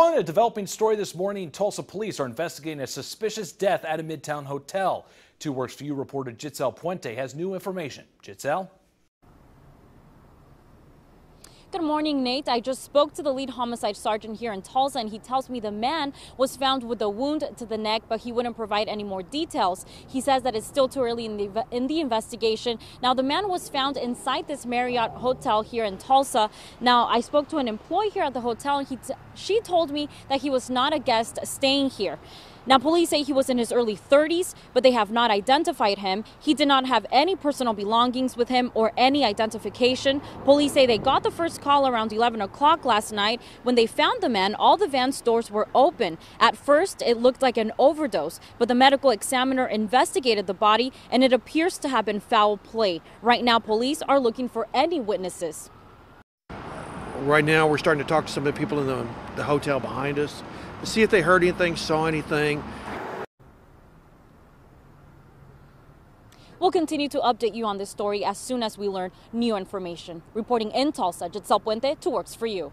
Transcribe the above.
On a developing story this morning, Tulsa police are investigating a suspicious death at a Midtown hotel. Two Works for You reporter Jitzel Puente has new information. Jitzel? Good morning, Nate. I just spoke to the lead homicide sergeant here in Tulsa, and he tells me the man was found with a wound to the neck, but he wouldn't provide any more details. He says that it's still too early in the in the investigation. Now, the man was found inside this Marriott hotel here in Tulsa. Now, I spoke to an employee here at the hotel, and he she told me that he was not a guest staying here. Now, police say he was in his early 30s, but they have not identified him. He did not have any personal belongings with him or any identification. Police say they got the first call around 11 o'clock last night. When they found the man, all the van's doors were open. At first, it looked like an overdose, but the medical examiner investigated the body and it appears to have been foul play. Right now, police are looking for any witnesses. Right now, we're starting to talk to some of the people in the, the hotel behind us to see if they heard anything, saw anything. We'll continue to update you on this story as soon as we learn new information. Reporting in Tulsa, Jitzel Puente, Two Works for You.